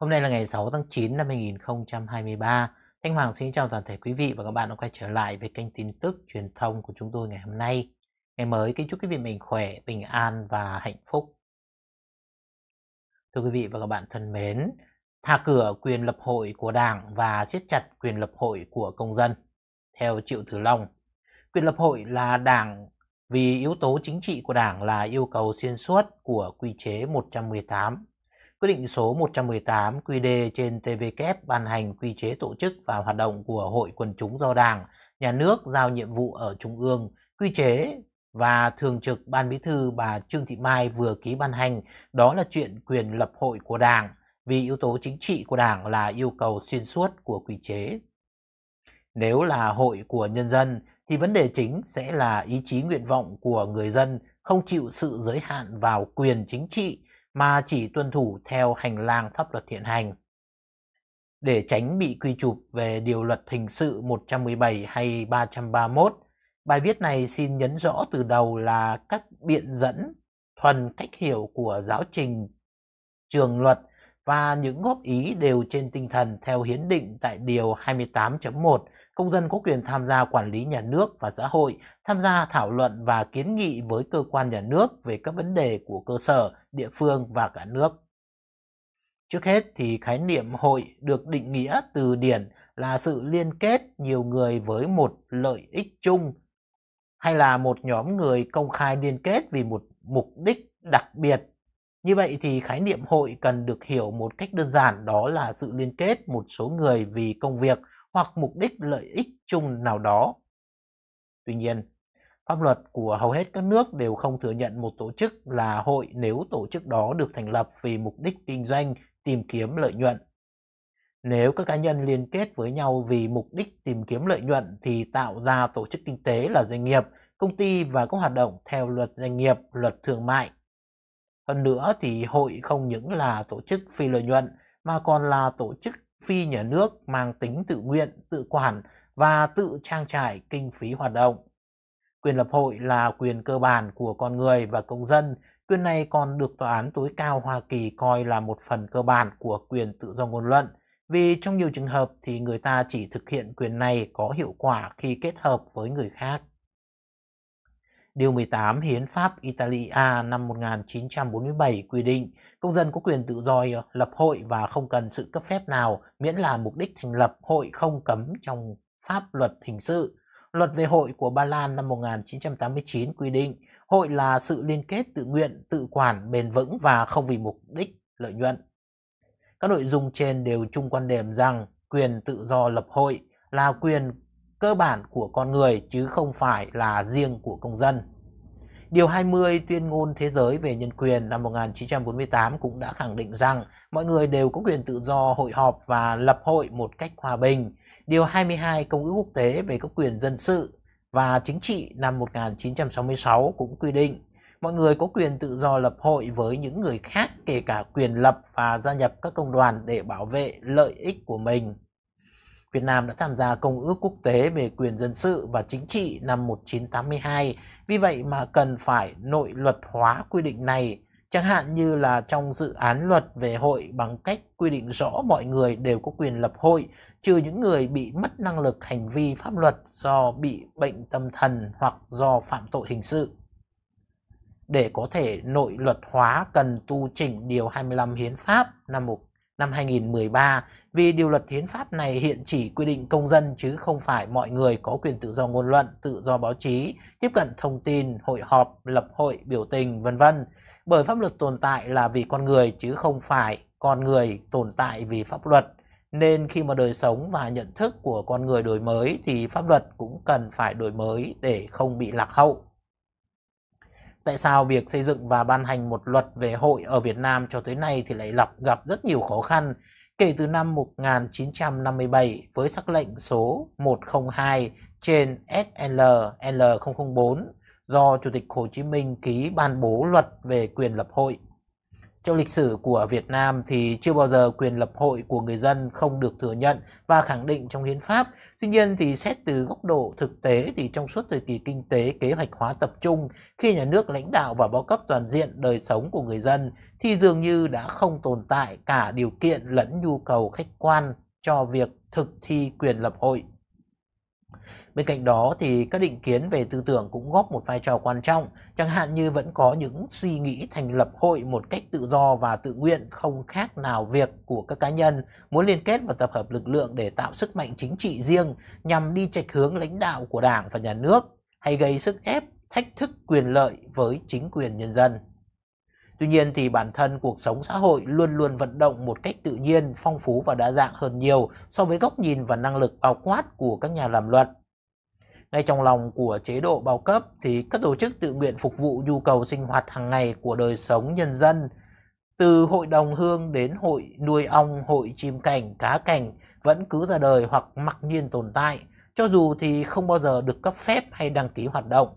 Hôm nay là ngày 6 tháng 9 năm 2023. Thanh Hoàng xin chào toàn thể quý vị và các bạn đã quay trở lại với kênh tin tức truyền thông của chúng tôi ngày hôm nay. Ngày mới kính chúc quý vị mình khỏe, bình an và hạnh phúc. Thưa quý vị và các bạn thân mến, thả cửa quyền lập hội của Đảng và siết chặt quyền lập hội của công dân. Theo Triệu thử Long, quyền lập hội là Đảng vì yếu tố chính trị của Đảng là yêu cầu xuyên suốt của quy chế 118 Quyết định số 118 QD trên TVK ban hành quy chế tổ chức và hoạt động của Hội quần chúng do Đảng, Nhà nước giao nhiệm vụ ở Trung ương, quy chế và Thường trực Ban Bí thư bà Trương Thị Mai vừa ký ban hành, đó là chuyện quyền lập hội của Đảng, vì yếu tố chính trị của Đảng là yêu cầu xuyên suốt của quy chế. Nếu là hội của nhân dân, thì vấn đề chính sẽ là ý chí nguyện vọng của người dân không chịu sự giới hạn vào quyền chính trị mà chỉ tuân thủ theo hành lang pháp luật hiện hành. Để tránh bị quy chụp về điều luật hình sự 117 hay 331, bài viết này xin nhấn rõ từ đầu là các biện dẫn thuần cách hiểu của giáo trình trường luật và những góp ý đều trên tinh thần theo hiến định tại Điều 28.1 công dân có quyền tham gia quản lý nhà nước và xã hội, tham gia thảo luận và kiến nghị với cơ quan nhà nước về các vấn đề của cơ sở, địa phương và cả nước. Trước hết thì khái niệm hội được định nghĩa từ điển là sự liên kết nhiều người với một lợi ích chung hay là một nhóm người công khai liên kết vì một mục đích đặc biệt. Như vậy thì khái niệm hội cần được hiểu một cách đơn giản đó là sự liên kết một số người vì công việc hoặc mục đích lợi ích chung nào đó. Tuy nhiên, pháp luật của hầu hết các nước đều không thừa nhận một tổ chức là hội nếu tổ chức đó được thành lập vì mục đích kinh doanh tìm kiếm lợi nhuận. Nếu các cá nhân liên kết với nhau vì mục đích tìm kiếm lợi nhuận thì tạo ra tổ chức kinh tế là doanh nghiệp, công ty và các hoạt động theo luật doanh nghiệp, luật thương mại. Hơn nữa thì hội không những là tổ chức phi lợi nhuận mà còn là tổ chức phi nhà nước mang tính tự nguyện, tự quản và tự trang trải kinh phí hoạt động. Quyền lập hội là quyền cơ bản của con người và công dân. Quyền này còn được Tòa án tối cao Hoa Kỳ coi là một phần cơ bản của quyền tự do ngôn luận. Vì trong nhiều trường hợp thì người ta chỉ thực hiện quyền này có hiệu quả khi kết hợp với người khác. Điều 18 Hiến pháp Italia năm 1947 quy định công dân có quyền tự do lập hội và không cần sự cấp phép nào miễn là mục đích thành lập hội không cấm trong pháp luật hình sự. Luật về hội của Ba Lan năm 1989 quy định hội là sự liên kết tự nguyện, tự quản, bền vững và không vì mục đích lợi nhuận. Các nội dung trên đều chung quan điểm rằng quyền tự do lập hội là quyền cơ bản của con người chứ không phải là riêng của công dân. Điều 20 tuyên ngôn thế giới về nhân quyền năm 1948 cũng đã khẳng định rằng mọi người đều có quyền tự do hội họp và lập hội một cách hòa bình. Điều 22 Công ước quốc tế về các quyền dân sự và chính trị năm 1966 cũng quy định mọi người có quyền tự do lập hội với những người khác kể cả quyền lập và gia nhập các công đoàn để bảo vệ lợi ích của mình. Việt Nam đã tham gia Công ước Quốc tế về quyền dân sự và chính trị năm 1982, vì vậy mà cần phải nội luật hóa quy định này, chẳng hạn như là trong dự án luật về hội bằng cách quy định rõ mọi người đều có quyền lập hội, trừ những người bị mất năng lực hành vi pháp luật do bị bệnh tâm thần hoặc do phạm tội hình sự. Để có thể nội luật hóa cần tu chỉnh Điều 25 Hiến pháp năm, năm 2013 vì điều luật hiến pháp này hiện chỉ quy định công dân chứ không phải mọi người có quyền tự do ngôn luận, tự do báo chí, tiếp cận thông tin, hội họp, lập hội, biểu tình, vân vân. Bởi pháp luật tồn tại là vì con người chứ không phải con người tồn tại vì pháp luật. Nên khi mà đời sống và nhận thức của con người đổi mới thì pháp luật cũng cần phải đổi mới để không bị lạc hậu. Tại sao việc xây dựng và ban hành một luật về hội ở Việt Nam cho tới nay thì lại gặp rất nhiều khó khăn kể từ năm 1957 với sắc lệnh số 102 trên SL L004 do Chủ tịch Hồ Chí Minh ký ban bố luật về quyền lập hội. Trong lịch sử của Việt Nam thì chưa bao giờ quyền lập hội của người dân không được thừa nhận và khẳng định trong hiến pháp. Tuy nhiên thì xét từ góc độ thực tế thì trong suốt thời kỳ kinh tế kế hoạch hóa tập trung, khi nhà nước lãnh đạo và bao cấp toàn diện đời sống của người dân thì dường như đã không tồn tại cả điều kiện lẫn nhu cầu khách quan cho việc thực thi quyền lập hội. Bên cạnh đó thì các định kiến về tư tưởng cũng góp một vai trò quan trọng, chẳng hạn như vẫn có những suy nghĩ thành lập hội một cách tự do và tự nguyện không khác nào việc của các cá nhân muốn liên kết và tập hợp lực lượng để tạo sức mạnh chính trị riêng nhằm đi trạch hướng lãnh đạo của Đảng và Nhà nước hay gây sức ép, thách thức quyền lợi với chính quyền nhân dân. Tuy nhiên thì bản thân cuộc sống xã hội luôn luôn vận động một cách tự nhiên, phong phú và đa dạng hơn nhiều so với góc nhìn và năng lực bao quát của các nhà làm luật. Ngay trong lòng của chế độ bao cấp thì các tổ chức tự nguyện phục vụ nhu cầu sinh hoạt hàng ngày của đời sống nhân dân, từ hội đồng hương đến hội nuôi ong, hội chim cảnh, cá cảnh vẫn cứ ra đời hoặc mặc nhiên tồn tại, cho dù thì không bao giờ được cấp phép hay đăng ký hoạt động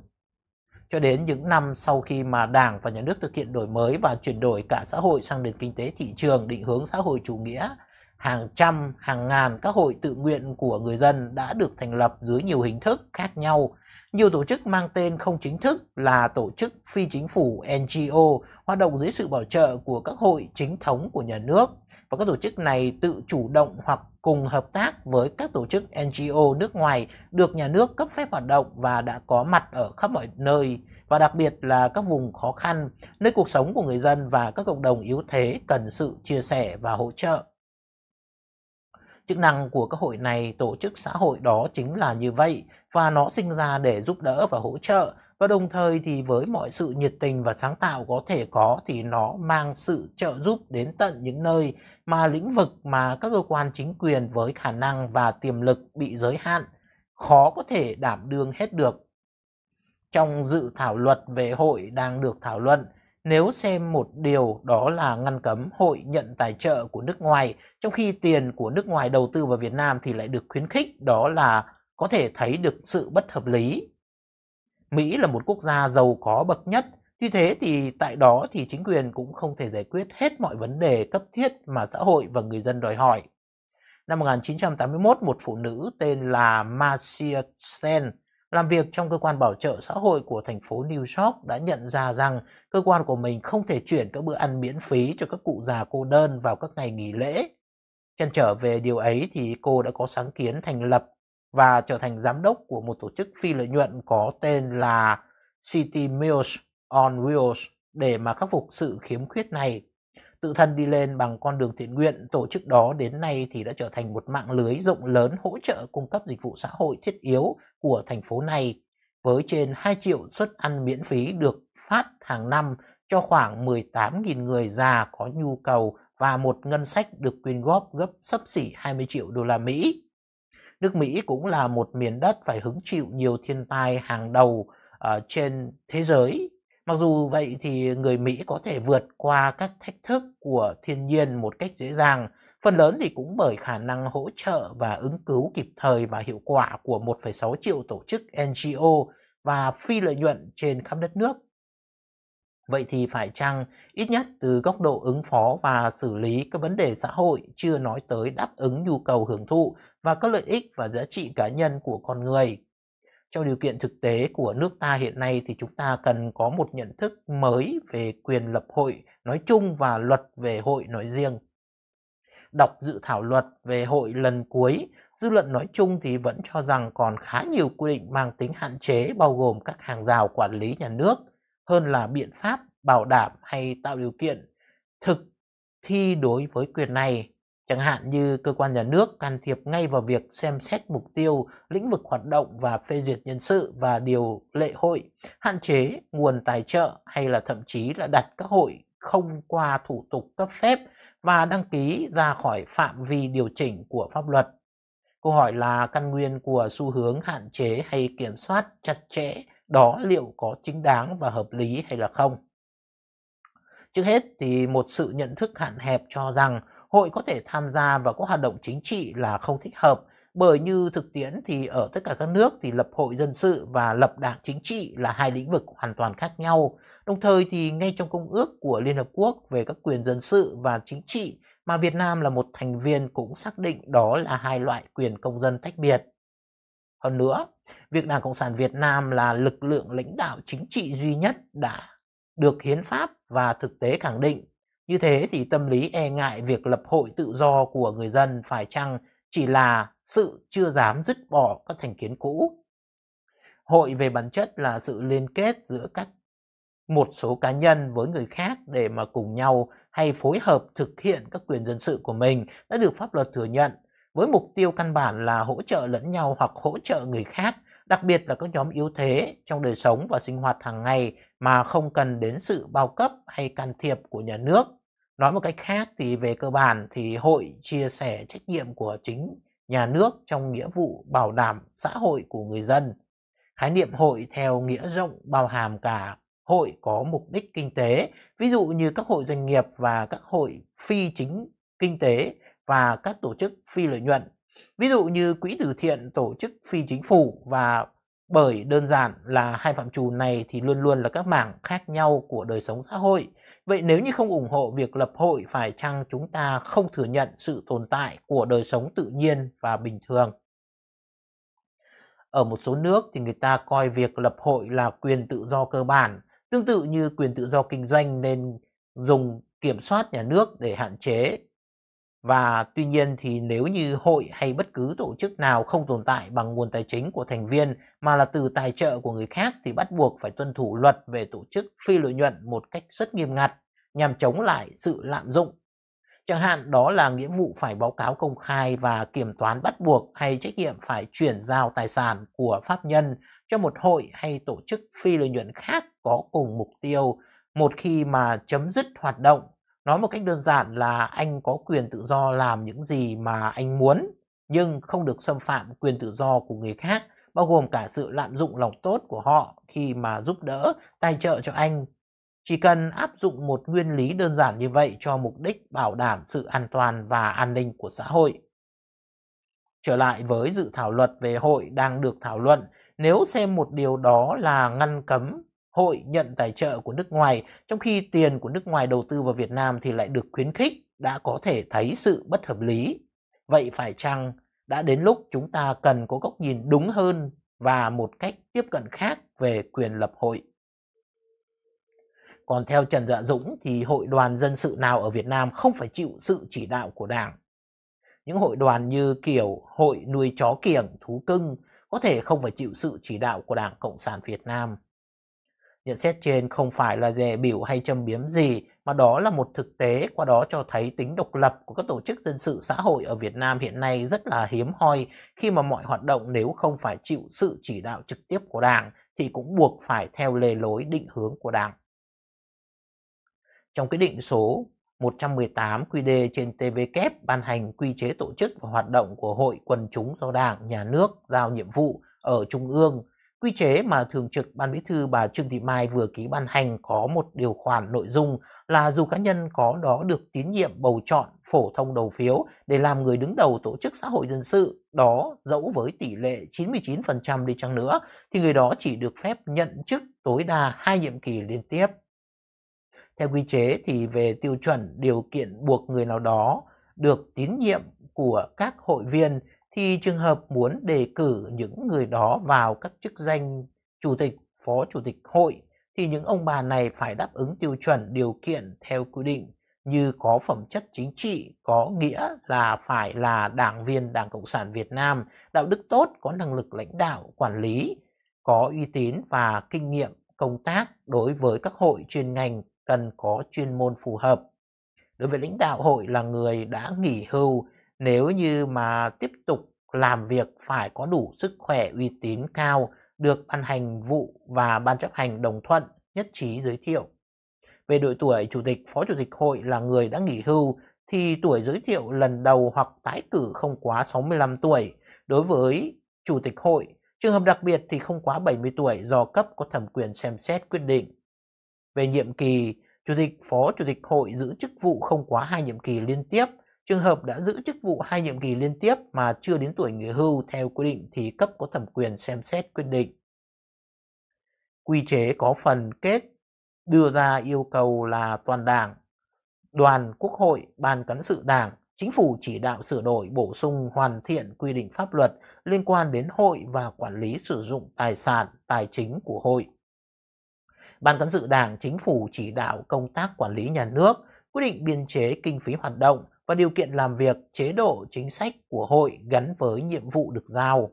cho đến những năm sau khi mà Đảng và Nhà nước thực hiện đổi mới và chuyển đổi cả xã hội sang nền kinh tế thị trường định hướng xã hội chủ nghĩa, hàng trăm, hàng ngàn các hội tự nguyện của người dân đã được thành lập dưới nhiều hình thức khác nhau. Nhiều tổ chức mang tên không chính thức là tổ chức phi chính phủ NGO hoạt động dưới sự bảo trợ của các hội chính thống của nhà nước và các tổ chức này tự chủ động hoặc cùng hợp tác với các tổ chức NGO nước ngoài được nhà nước cấp phép hoạt động và đã có mặt ở khắp mọi nơi và đặc biệt là các vùng khó khăn, nơi cuộc sống của người dân và các cộng đồng yếu thế cần sự chia sẻ và hỗ trợ. Chức năng của các hội này, tổ chức xã hội đó chính là như vậy và nó sinh ra để giúp đỡ và hỗ trợ và đồng thời thì với mọi sự nhiệt tình và sáng tạo có thể có thì nó mang sự trợ giúp đến tận những nơi mà lĩnh vực mà các cơ quan chính quyền với khả năng và tiềm lực bị giới hạn khó có thể đảm đương hết được. Trong dự thảo luật về hội đang được thảo luận, nếu xem một điều đó là ngăn cấm hội nhận tài trợ của nước ngoài, trong khi tiền của nước ngoài đầu tư vào Việt Nam thì lại được khuyến khích, đó là có thể thấy được sự bất hợp lý. Mỹ là một quốc gia giàu có bậc nhất, Tuy thế thì tại đó thì chính quyền cũng không thể giải quyết hết mọi vấn đề cấp thiết mà xã hội và người dân đòi hỏi. Năm 1981, một phụ nữ tên là Marcia Sen làm việc trong cơ quan bảo trợ xã hội của thành phố New York đã nhận ra rằng cơ quan của mình không thể chuyển các bữa ăn miễn phí cho các cụ già cô đơn vào các ngày nghỉ lễ. Chăn trở về điều ấy thì cô đã có sáng kiến thành lập và trở thành giám đốc của một tổ chức phi lợi nhuận có tên là City Meals on Wheels để mà khắc phục sự khiếm khuyết này. Tự thân đi lên bằng con đường thiện nguyện, tổ chức đó đến nay thì đã trở thành một mạng lưới rộng lớn hỗ trợ cung cấp dịch vụ xã hội thiết yếu của thành phố này, với trên 2 triệu suất ăn miễn phí được phát hàng năm cho khoảng 18.000 người già có nhu cầu và một ngân sách được quyên góp gấp sấp xỉ 20 triệu đô la Mỹ. Nước Mỹ cũng là một miền đất phải hứng chịu nhiều thiên tai hàng đầu uh, trên thế giới Mặc dù vậy thì người Mỹ có thể vượt qua các thách thức của thiên nhiên một cách dễ dàng, phần lớn thì cũng bởi khả năng hỗ trợ và ứng cứu kịp thời và hiệu quả của 1,6 triệu tổ chức NGO và phi lợi nhuận trên khắp đất nước. Vậy thì phải chăng ít nhất từ góc độ ứng phó và xử lý các vấn đề xã hội chưa nói tới đáp ứng nhu cầu hưởng thụ và các lợi ích và giá trị cá nhân của con người trong điều kiện thực tế của nước ta hiện nay thì chúng ta cần có một nhận thức mới về quyền lập hội nói chung và luật về hội nói riêng. Đọc dự thảo luật về hội lần cuối, dư luận nói chung thì vẫn cho rằng còn khá nhiều quy định mang tính hạn chế bao gồm các hàng rào quản lý nhà nước hơn là biện pháp bảo đảm hay tạo điều kiện thực thi đối với quyền này chẳng hạn như cơ quan nhà nước can thiệp ngay vào việc xem xét mục tiêu, lĩnh vực hoạt động và phê duyệt nhân sự và điều lệ hội, hạn chế nguồn tài trợ hay là thậm chí là đặt các hội không qua thủ tục cấp phép và đăng ký ra khỏi phạm vi điều chỉnh của pháp luật. Câu hỏi là căn nguyên của xu hướng hạn chế hay kiểm soát chặt chẽ đó liệu có chính đáng và hợp lý hay là không? Trước hết thì một sự nhận thức hạn hẹp cho rằng hội có thể tham gia vào các hoạt động chính trị là không thích hợp bởi như thực tiễn thì ở tất cả các nước thì lập hội dân sự và lập đảng chính trị là hai lĩnh vực hoàn toàn khác nhau. Đồng thời thì ngay trong công ước của Liên Hợp Quốc về các quyền dân sự và chính trị mà Việt Nam là một thành viên cũng xác định đó là hai loại quyền công dân tách biệt. Hơn nữa, việc Đảng Cộng sản Việt Nam là lực lượng lãnh đạo chính trị duy nhất đã được hiến pháp và thực tế khẳng định. Như thế thì tâm lý e ngại việc lập hội tự do của người dân phải chăng chỉ là sự chưa dám dứt bỏ các thành kiến cũ. Hội về bản chất là sự liên kết giữa các một số cá nhân với người khác để mà cùng nhau hay phối hợp thực hiện các quyền dân sự của mình đã được pháp luật thừa nhận với mục tiêu căn bản là hỗ trợ lẫn nhau hoặc hỗ trợ người khác, đặc biệt là các nhóm yếu thế trong đời sống và sinh hoạt hàng ngày mà không cần đến sự bao cấp hay can thiệp của nhà nước. Nói một cách khác thì về cơ bản thì hội chia sẻ trách nhiệm của chính nhà nước trong nghĩa vụ bảo đảm xã hội của người dân. Khái niệm hội theo nghĩa rộng bao hàm cả hội có mục đích kinh tế, ví dụ như các hội doanh nghiệp và các hội phi chính kinh tế và các tổ chức phi lợi nhuận. Ví dụ như quỹ từ thiện, tổ chức phi chính phủ và bởi đơn giản là hai phạm trù này thì luôn luôn là các mảng khác nhau của đời sống xã hội. Vậy nếu như không ủng hộ việc lập hội phải chăng chúng ta không thừa nhận sự tồn tại của đời sống tự nhiên và bình thường? Ở một số nước thì người ta coi việc lập hội là quyền tự do cơ bản, tương tự như quyền tự do kinh doanh nên dùng kiểm soát nhà nước để hạn chế và tuy nhiên thì nếu như hội hay bất cứ tổ chức nào không tồn tại bằng nguồn tài chính của thành viên mà là từ tài trợ của người khác thì bắt buộc phải tuân thủ luật về tổ chức phi lợi nhuận một cách rất nghiêm ngặt nhằm chống lại sự lạm dụng. Chẳng hạn, đó là nghĩa vụ phải báo cáo công khai và kiểm toán bắt buộc hay trách nhiệm phải chuyển giao tài sản của pháp nhân cho một hội hay tổ chức phi lợi nhuận khác có cùng mục tiêu, một khi mà chấm dứt hoạt động Nói một cách đơn giản là anh có quyền tự do làm những gì mà anh muốn, nhưng không được xâm phạm quyền tự do của người khác, bao gồm cả sự lạm dụng lòng tốt của họ khi mà giúp đỡ, tài trợ cho anh. Chỉ cần áp dụng một nguyên lý đơn giản như vậy cho mục đích bảo đảm sự an toàn và an ninh của xã hội. Trở lại với dự thảo luật về hội đang được thảo luận, nếu xem một điều đó là ngăn cấm hội nhận tài trợ của nước ngoài, trong khi tiền của nước ngoài đầu tư vào Việt Nam thì lại được khuyến khích, đã có thể thấy sự bất hợp lý. Vậy phải chăng đã đến lúc chúng ta cần có góc nhìn đúng hơn và một cách tiếp cận khác về quyền lập hội? Còn theo Trần Dạ Dũng thì hội đoàn dân sự nào ở Việt Nam không phải chịu sự chỉ đạo của Đảng. Những hội đoàn như kiểu hội nuôi chó kiểng, thú cưng có thể không phải chịu sự chỉ đạo của Đảng Cộng sản Việt Nam. Nhận xét trên không phải là dè biểu hay châm biếm gì, mà đó là một thực tế qua đó cho thấy tính độc lập của các tổ chức dân sự xã hội ở Việt Nam hiện nay rất là hiếm hoi khi mà mọi hoạt động nếu không phải chịu sự chỉ đạo trực tiếp của Đảng thì cũng buộc phải theo lề lối định hướng của Đảng. Trong quyết định số 118 QD trên TVK ban hành quy chế tổ chức và hoạt động của Hội quần chúng do Đảng, Nhà nước giao nhiệm vụ ở Trung ương Quy chế mà Thường trực Ban Bí thư bà Trương Thị Mai vừa ký ban hành có một điều khoản nội dung là dù cá nhân có đó được tín nhiệm bầu chọn phổ thông đầu phiếu để làm người đứng đầu tổ chức xã hội dân sự, đó dẫu với tỷ lệ 99% đi chăng nữa, thì người đó chỉ được phép nhận chức tối đa hai nhiệm kỳ liên tiếp. Theo quy chế thì về tiêu chuẩn điều kiện buộc người nào đó được tín nhiệm của các hội viên thì trường hợp muốn đề cử những người đó vào các chức danh chủ tịch, phó chủ tịch hội thì những ông bà này phải đáp ứng tiêu chuẩn điều kiện theo quy định như có phẩm chất chính trị, có nghĩa là phải là đảng viên Đảng Cộng sản Việt Nam, đạo đức tốt, có năng lực lãnh đạo, quản lý, có uy tín và kinh nghiệm công tác đối với các hội chuyên ngành cần có chuyên môn phù hợp. Đối với lãnh đạo hội là người đã nghỉ hưu nếu như mà tiếp tục làm việc phải có đủ sức khỏe uy tín cao, được ban hành vụ và ban chấp hành đồng thuận, nhất trí giới thiệu. Về độ tuổi chủ tịch, phó chủ tịch hội là người đã nghỉ hưu thì tuổi giới thiệu lần đầu hoặc tái cử không quá 65 tuổi. Đối với chủ tịch hội, trường hợp đặc biệt thì không quá 70 tuổi do cấp có thẩm quyền xem xét quyết định. Về nhiệm kỳ, chủ tịch, phó chủ tịch hội giữ chức vụ không quá hai nhiệm kỳ liên tiếp Trường hợp đã giữ chức vụ hai nhiệm kỳ liên tiếp mà chưa đến tuổi nghỉ hưu theo quy định thì cấp có thẩm quyền xem xét quyết định. Quy chế có phần kết đưa ra yêu cầu là toàn đảng, đoàn, quốc hội, ban cán sự đảng, chính phủ chỉ đạo sửa đổi, bổ sung, hoàn thiện quy định pháp luật liên quan đến hội và quản lý sử dụng tài sản, tài chính của hội. Ban cán sự đảng, chính phủ chỉ đạo công tác quản lý nhà nước, quyết định biên chế kinh phí hoạt động và điều kiện làm việc, chế độ, chính sách của hội gắn với nhiệm vụ được giao.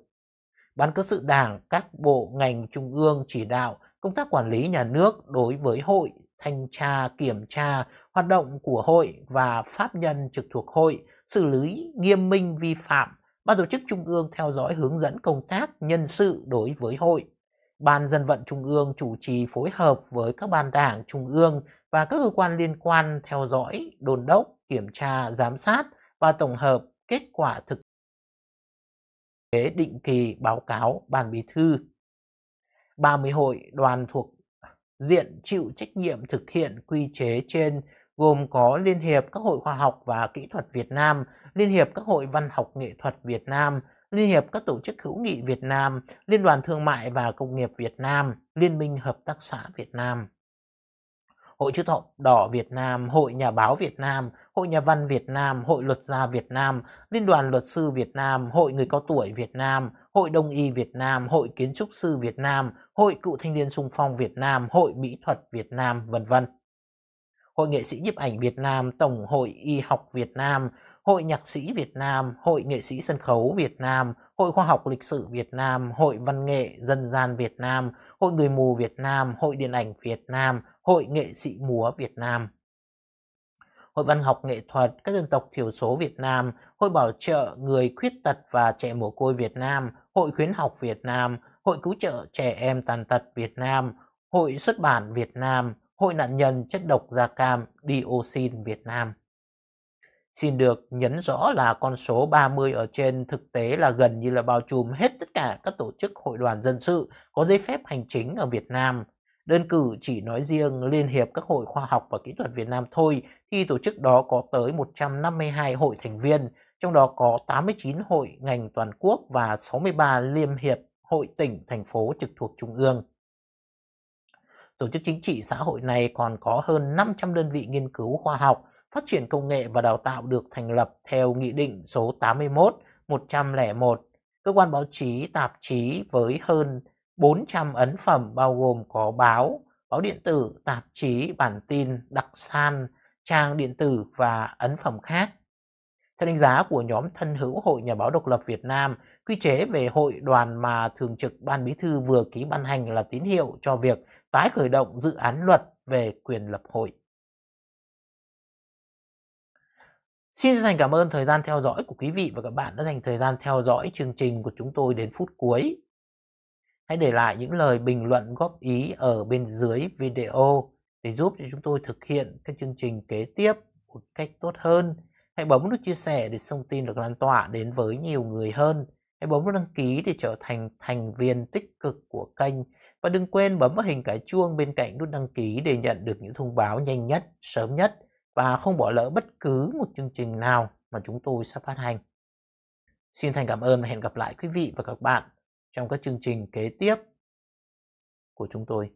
Ban cán sự đảng, các bộ ngành trung ương chỉ đạo công tác quản lý nhà nước đối với hội, thanh tra, kiểm tra, hoạt động của hội và pháp nhân trực thuộc hội, xử lý nghiêm minh vi phạm, ban tổ chức trung ương theo dõi hướng dẫn công tác nhân sự đối với hội. Ban dân vận trung ương chủ trì phối hợp với các ban đảng trung ương và các cơ quan liên quan theo dõi, đồn đốc, kiểm tra, giám sát và tổng hợp kết quả thực tế định kỳ báo cáo Ban Bí thư. 30 hội đoàn thuộc diện chịu trách nhiệm thực hiện quy chế trên gồm có Liên hiệp các hội khoa học và kỹ thuật Việt Nam, Liên hiệp các hội văn học nghệ thuật Việt Nam, Liên hiệp các tổ chức hữu nghị Việt Nam, Liên đoàn Thương mại và Công nghiệp Việt Nam, Liên minh Hợp tác xã Việt Nam. Hội chữ thập đỏ Việt Nam, Hội Nhà báo Việt Nam, Hội Nhà văn Việt Nam, Hội Luật gia Việt Nam, Liên đoàn Luật sư Việt Nam, Hội Người cao tuổi Việt Nam, Hội Đông y Việt Nam, Hội Kiến trúc sư Việt Nam, Hội Cựu thanh niên sung phong Việt Nam, Hội Mỹ thuật Việt Nam, vân vân. Hội nghệ sĩ nhiếp ảnh Việt Nam, Tổng hội Y học Việt Nam, Hội nhạc sĩ Việt Nam, Hội nghệ sĩ sân khấu Việt Nam, Hội khoa học lịch sử Việt Nam, Hội văn nghệ dân gian Việt Nam, Hội người mù Việt Nam, Hội điện ảnh Việt Nam, Hội nghệ sĩ múa Việt Nam. Hội văn học nghệ thuật các dân tộc thiểu số Việt Nam, Hội bảo trợ người khuyết tật và trẻ mồ côi Việt Nam, Hội khuyến học Việt Nam, Hội cứu trợ trẻ em tàn tật Việt Nam, Hội xuất bản Việt Nam, Hội nạn nhân chất độc da cam dioxin Việt Nam. Xin được nhấn rõ là con số 30 ở trên thực tế là gần như là bao trùm hết tất cả các tổ chức hội đoàn dân sự có giấy phép hành chính ở Việt Nam. Đơn cử chỉ nói riêng Liên hiệp các hội khoa học và kỹ thuật Việt Nam thôi thì tổ chức đó có tới 152 hội thành viên, trong đó có 89 hội ngành toàn quốc và 63 liên hiệp hội tỉnh, thành phố trực thuộc Trung ương. Tổ chức chính trị xã hội này còn có hơn 500 đơn vị nghiên cứu khoa học, phát triển công nghệ và đào tạo được thành lập theo Nghị định số 81 101. Cơ quan báo chí, tạp chí với hơn 400 ấn phẩm bao gồm có báo, báo điện tử, tạp chí, bản tin, đặc san, trang điện tử và ấn phẩm khác. Theo đánh giá của nhóm thân hữu Hội Nhà báo độc lập Việt Nam, quy chế về hội đoàn mà Thường trực Ban Bí thư vừa ký ban hành là tín hiệu cho việc tái khởi động dự án luật về quyền lập hội. Xin chân thành cảm ơn thời gian theo dõi của quý vị và các bạn đã dành thời gian theo dõi chương trình của chúng tôi đến phút cuối. Hãy để lại những lời bình luận góp ý ở bên dưới video để giúp cho chúng tôi thực hiện các chương trình kế tiếp một cách tốt hơn. Hãy bấm nút chia sẻ để thông tin được lan tỏa đến với nhiều người hơn. Hãy bấm nút đăng ký để trở thành thành viên tích cực của kênh. Và đừng quên bấm vào hình cái chuông bên cạnh nút đăng ký để nhận được những thông báo nhanh nhất, sớm nhất và không bỏ lỡ bất cứ một chương trình nào mà chúng tôi sắp phát hành. Xin thành cảm ơn và hẹn gặp lại quý vị và các bạn trong các chương trình kế tiếp của chúng tôi.